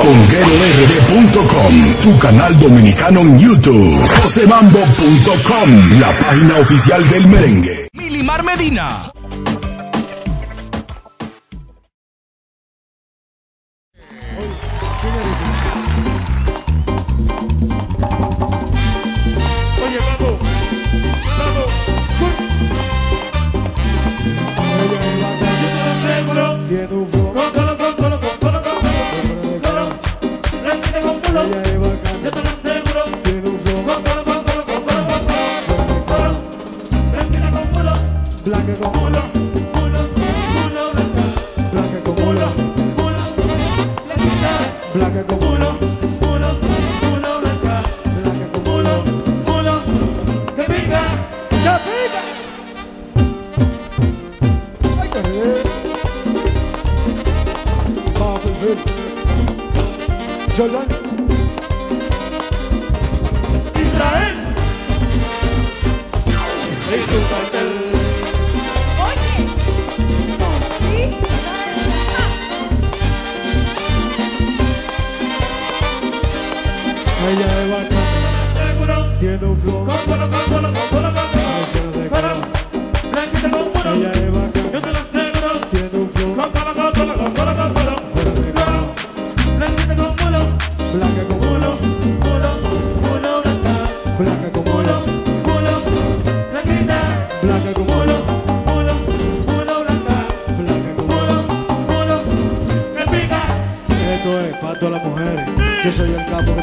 conguerord.com, tu canal dominicano en YouTube. josemambo.com, la página oficial del merengue. Milimar Medina. Jolanda.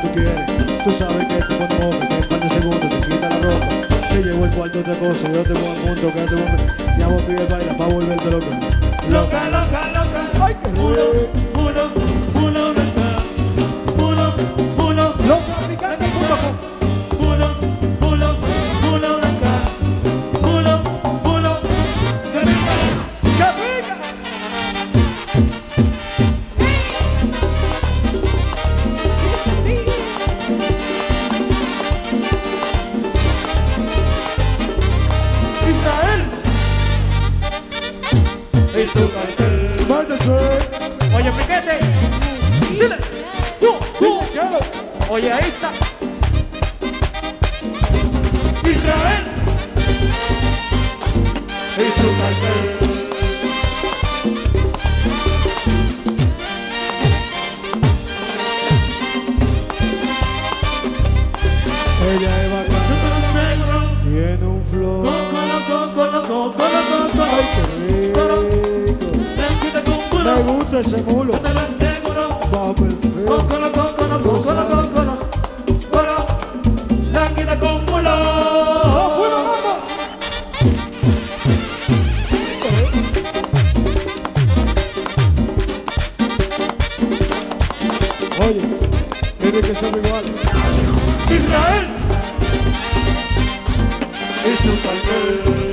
Tú quieres. Tú sabes que tú cuando que en par de segundos te quita la ropa. Te llevo el cuarto otra cosa. Yo te pongo al mundo, quédate conmigo. Ya vos pides baila para volverte loca. Loca, loca, loca. Ay, qué Culo, y su cartel. Oye, piquete. Dile. Oye, ahí está. Ese mulo. Yo te lo aseguro. Va perfecto. Cócolo, cócolo, cócolo, cócolo. Cócolo. Blanquita con culo. ¡No fuimos, mamá! Oye, tiene que ser igual. Israel. Es su cartel.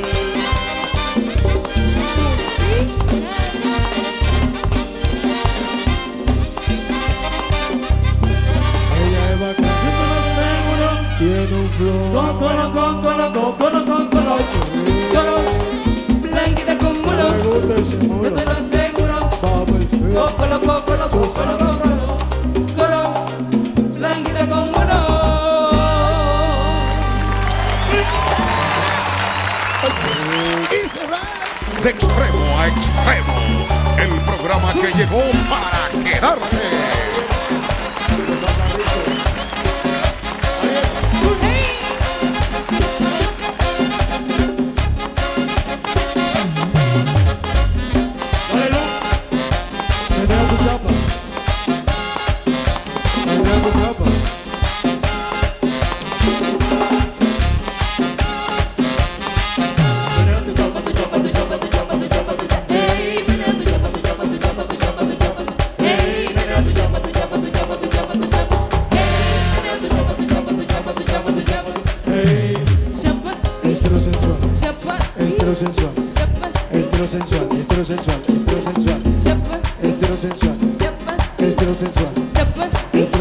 tiene un flow. Con mulo. De extremo a extremo. El programa que llegó para quedarse. Estro sensual. Estro sensual. Estro sensual. Estro sensual. Estro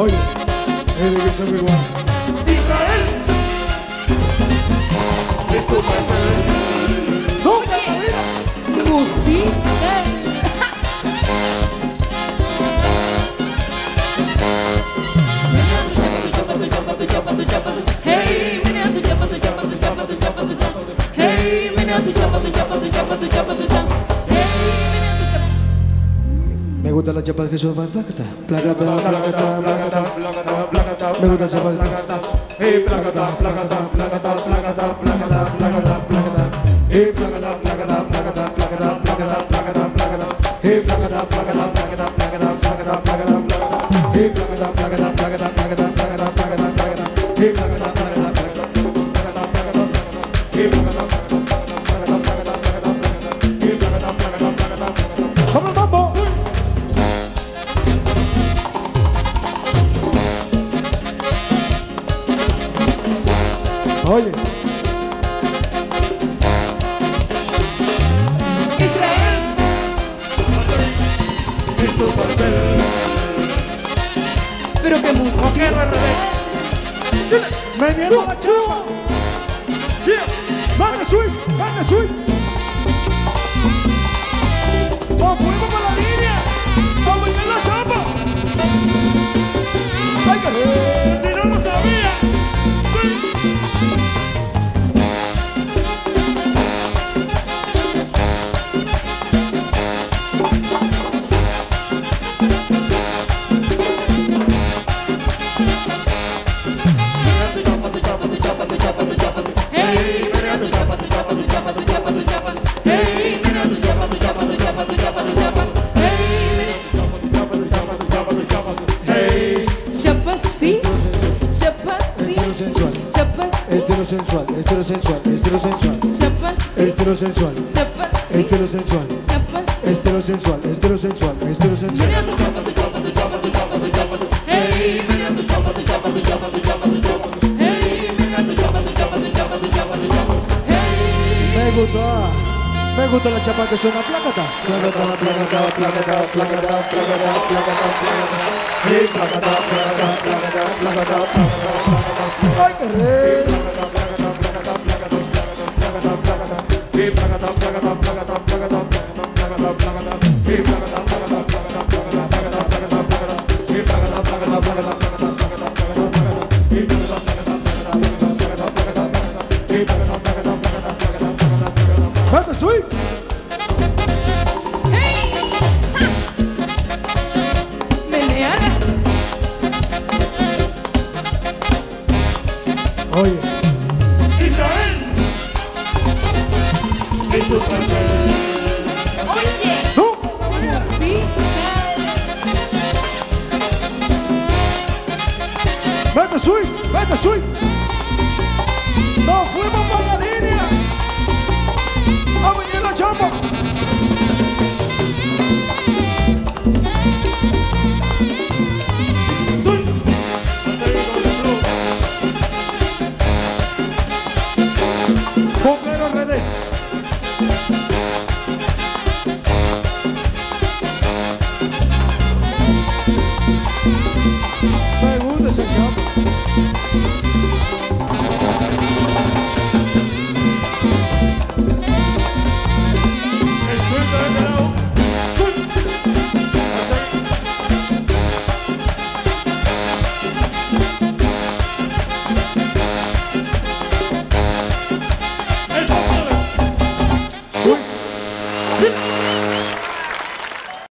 Oye, es de que son igual. Israel. Nunca en la Música. Hey, we need to jump at the jump at the jump at the jump at the jump. Hey, we need to jump at the jump at the jump the jump the jump. Gustan las chapas que son más placata, placata, placata, placata. Me gustan las chapas que placata, placata, placata, placata, placata, placata, placata. Eh, placata, placata, placata, placata, placata, placata, placata. Eh, placata, placata, placata, placata, placata, placata, placata. Eh, placata, placata, Pero qué música. me niego la chapa. ¡Mande swing! ¡Mande swing! ¡Nos fuimos por la Chapasí. Chapasí. Estilo sensual, Chapasí. estilo sensual, estilo sensual, gusta, me gusta la chapa que suena placata. Placata, placata, placata, placata, placata, placata, placata. Eh, placata, placata, placata, placata, placata. Qué re. Manda Oye, Israel. Oye. no. Sí. Manda swing, manda swing. Nos fuimos por la línea. A venir la chapa. Bombero RD.